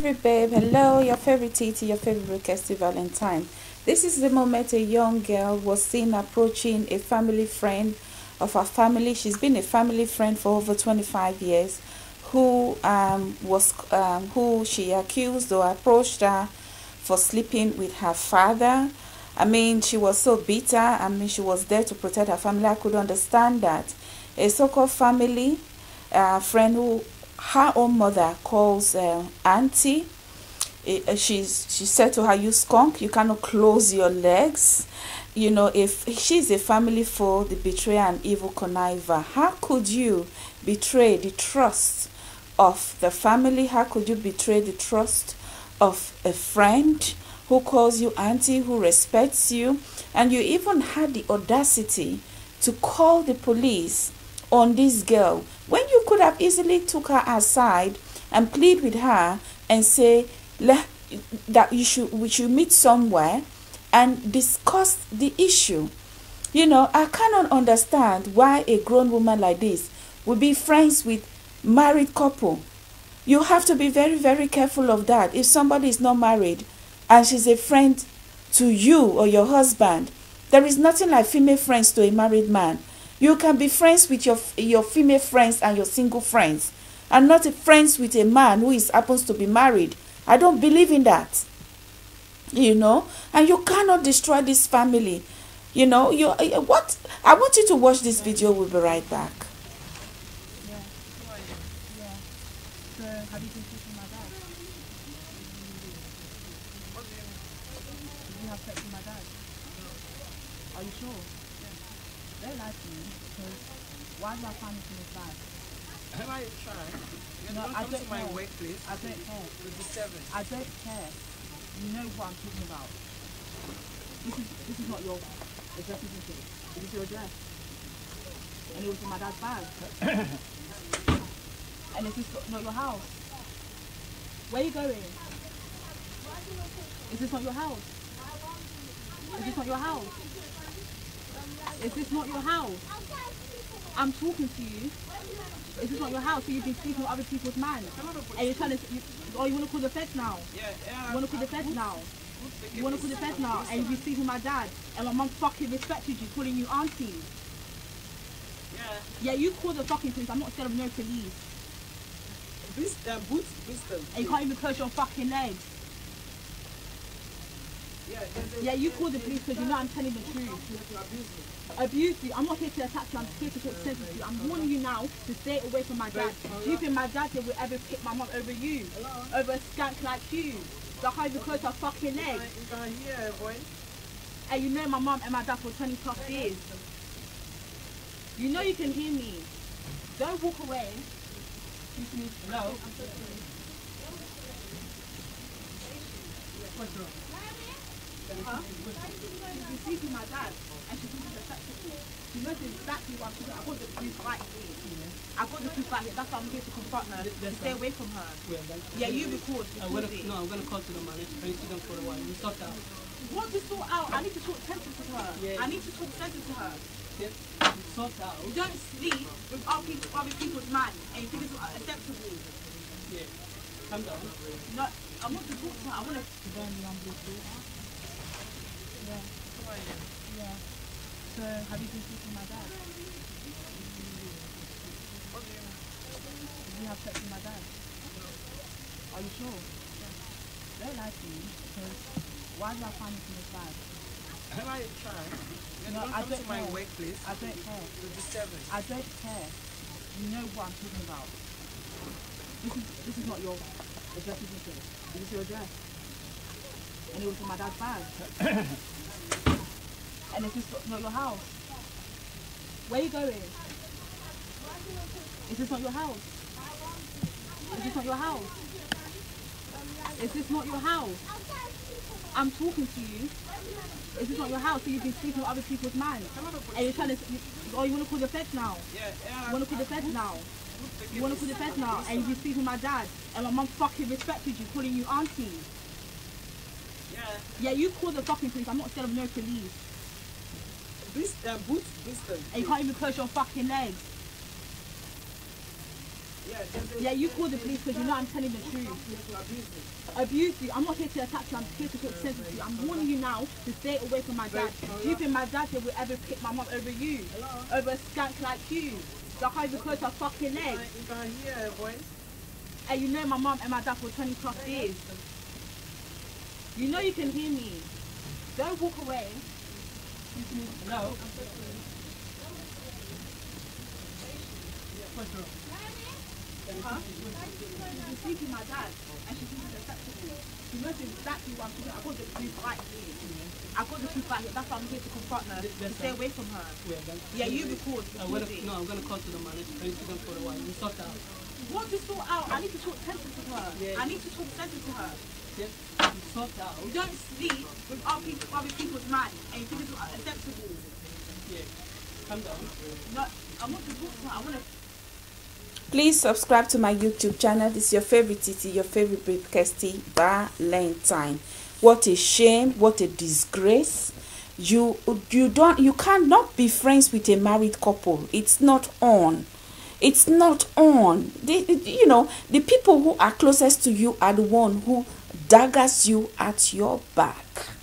favorite babe, hello, your favorite Titi, your favorite Kirsty Valentyn. This is the moment a young girl was seen approaching a family friend of her family. She's been a family friend for over 25 years, who um, was um, who she accused or approached her for sleeping with her father. I mean, she was so bitter. I mean, she was there to protect her family. I could understand that. A so-called family uh, friend who her own mother calls uh, auntie. Uh, she's she said to her, "You skunk, you cannot close your legs." You know, if she's a family foe, the betrayer and evil conniver, how could you betray the trust of the family? How could you betray the trust of a friend who calls you auntie, who respects you, and you even had the audacity to call the police on this girl. When you could have easily took her aside and plead with her and say that you should we should meet somewhere and discuss the issue. You know i cannot understand why a grown woman like this would be friends with married couple. You have to be very very careful of that. If somebody is not married and she's a friend to you or your husband there is nothing like female friends to a married man you can be friends with your your female friends and your single friends, and not friends with a man who is happens to be married. I don't believe in that. You know, and you cannot destroy this family. You know, you what? I want you to watch this video. We'll be right back. Are you sure? Lie to me because why do I find this in his bag? Am I trying? You No, don't I don't to my care. workplace. I don't care. With the seven. I don't care. You know what I'm talking about. This is this is not your address, isn't it? Is this your address? And it was in my dad's bag. and is this not your house? Where are you going? Is this not your house? Is this not your house? Is this not your house? I'm talking to you. Is this not your house? So you've been sleeping with other people's man. And you're trying to, you, oh, you want to call the feds now? Yeah, yeah. You want to call the feds now? You want to call the feds now? And you've been sleeping with my dad. And my mum fucking respected you, calling you auntie. Yeah. Yeah, you call the fucking police. I'm not scared of no police. This, uh, boots, wisdom. And you can't even close your fucking legs. Yeah, you call the police because you know I'm telling the truth. abuse you. I'm not here to attack you. I'm here to talk sense to you. I'm warning you now to stay away from my dad. Do you think my dad will ever pick my mum over you? Over a skank like you? That can't even close her fucking voice. And you know my mum and my dad for 20 plus years. You know you can hear me. Don't walk away. Excuse me. No. Huh? You see to my dad and she thinks it's acceptable. She knows exactly what I'm. I got the proof right here. I got the proof right here. That's why I'm here to confront her. To stay away from her. Yeah, you record. I'm gonna, no, I'm gonna call to the manager. I see them for a while. We sort out. What to sort out? I need to talk sense to her. Yeah. I need to talk sense to her. Yeah. We sort out. You don't sleep with other, people, other people's man and you think it's acceptable. Yeah. Calm down. No, I want to talk to her. I want to. Yeah. Yeah. So, have you been speaking to my dad? You have my dad? Are you sure? Don't lie to me why do I find this in his bag? Am I? You No, don't I don't to my. I don't care. Seven. I don't care. You know what I'm talking about. This is this is not your address, isn't it? Is this your address? And it was in my dad's bag. And this is not your house? Where are you going? Is this not your house? Is this not your house? Is this not your house? I'm talking to you. Is this not your house? So you've been sleeping with other people's man. And you're trying to, you, oh, you want to call the feds now? You want to call the feds now? You want to call the feds now? And you've been sleeping with my dad. And my mum fucking respected you, calling you auntie. Yeah. Yeah, you call the fucking police. I'm not scared of no police. This, uh, wisdom. And you can't even close your fucking legs. Yeah, Yeah, you call the police because you know I'm telling the truth. abuse. Abuse you. I'm not here to attack you. I'm here to talk sense to you. I'm warning you now to stay away from my dad. Do you think my dad will ever pick my mom over you? Over a skank like you? That can't even close her fucking You leg. can- You can hear her voice. And you know my mom and my dad for 20 plus years. You know you can hear me. Don't walk away. Huh? She's my dad and she thinks it's acceptable. She knows exactly what I'm doing. I got the right. I got the right. That's why I'm here to confront her. To stay away from her. Yeah, you record. I'm gonna, no, I'm gonna call to the manager. I need to them for a while. You sort out. What to sort out? I need to talk sense to her. I need to talk sense to her. Yeah? You sort that out. You don't sleep with other, people, other people's man and you think it's acceptable. Yeah. Calm down. No, I want to talk to her. I want to. Please subscribe to my YouTube channel. This is your favorite Titi, your favorite broadcaster, Valentyn. What a shame! What a disgrace! You you don't you cannot be friends with a married couple. It's not on. It's not on. The, you know the people who are closest to you are the one who daggers you at your back.